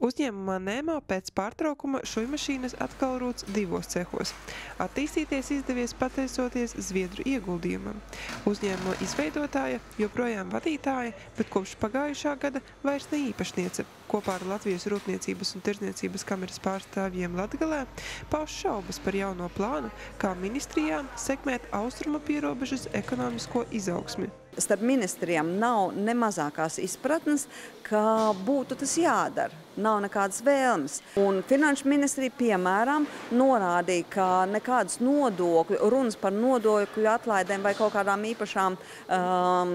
Uzņēmumā Nemo pēc pārtraukuma šujmašīnas atkal rūc divos cehos. Attīstīties izdevies pateicoties Zviedru ieguldījumam. Uzņēmuma izveidotāja joprojām vadītāja, bet kopš pagājušā gada vairs ne īpašniece. Kopā ar Latvijas Rūpniecības un Tirzniecības kameras pārstāvjiem Latgalē pauž šaubas par jauno plānu, kā ministrijām sekmēt austruma pierobežas ekonomisko izaugsmi starp ministrijām nav ne mazākās izpratnes, ka būtu tas jādara. Nav nekādas vēlmes. Un Finanšu ministrija, piemēram, norādīja, ka nekādas nodokļu, runas par nodokļu atlaidēm vai kaut kādām īpašām um,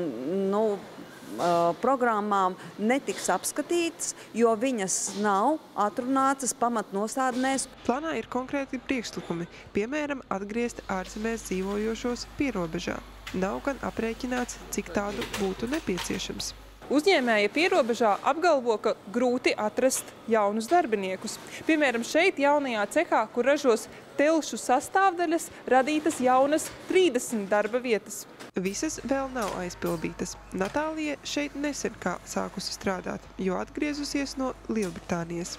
programmām netiks apskatītas, jo viņas nav atrunātas pamatnostādnēs. Plānā ir konkrēti priekšlikumi, piemēram, atgriezt ārzemēs dzīvojošos pierobežā. Nav gan aprēķināts, cik tādu būtu nepieciešams. Uzņēmēja pierobežā apgalvo, ka grūti atrast jaunus darbiniekus. Piemēram, šeit jaunajā cehā, kur ražos telšu sastāvdaļas, radītas jaunas 30 darba vietas. Visas vēl nav aizpildītas. Natālija šeit nesen kā sākusi strādāt, jo atgriezusies no Lielbritānijas.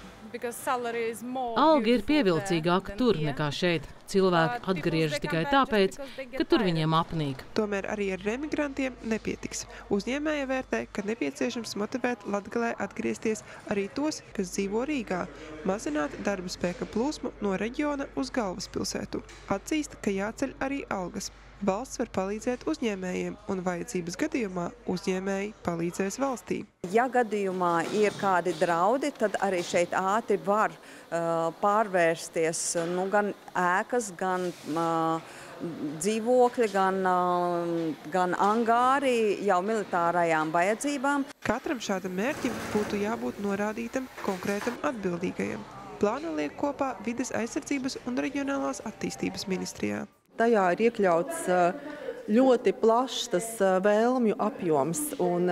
Alga ir pievilcīgāka tur nekā šeit. Cilvēki atgriežas tikai tāpēc, ka tur viņiem apnīk. Tomēr arī ar remigrantiem nepietiks. Uzņēmēja vērtē, ka nepieciešams motivēt Latgalē atgriezties arī tos, kas dzīvo Rīgā, mazināt darba spēka plūsmu no reģiona uz galvaspilsētu. Atzīst, ka jāceļ arī algas. Valsts var palīdzēt uzņēmējiem, un vajadzības gadījumā uzņēmēji palīdzēs valstī. Ja gadījumā ir kādi draudi, tad arī šeit ātri var uh, pārvērsties nu, gan ēkas, gan uh, dzīvokļi, gan, uh, gan angāri jau militārajām vajadzībām. Katram šādam mērķim būtu jābūt norādītam konkrētam atbildīgajam. Plānu liek kopā vides aizsardzības un reģionālās attīstības ministrijā. Tajā ir iekļauts ļoti plašs tas vēlmju apjoms. Un,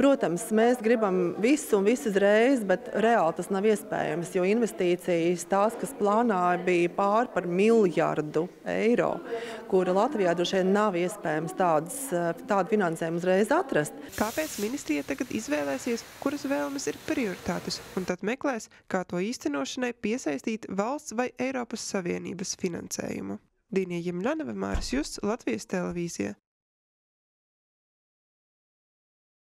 protams, mēs gribam visu un visu uzreiz, bet reāli tas nav iespējams, jo investīcijas tās, kas plānā bija pār par miljardu eiro, kura Latvijā droši vien nav iespējams tādas, tādu finansējumu uzreiz atrast. Kāpēc ministrija tagad izvēlēsies, kuras vēlmes ir prioritātes, un tad meklēs, kā to īstenošanai piesaistīt valsts vai Eiropas Savienības finansējumu? Dīnija Jemļanova, Māris Justs, Latvijas televīzija.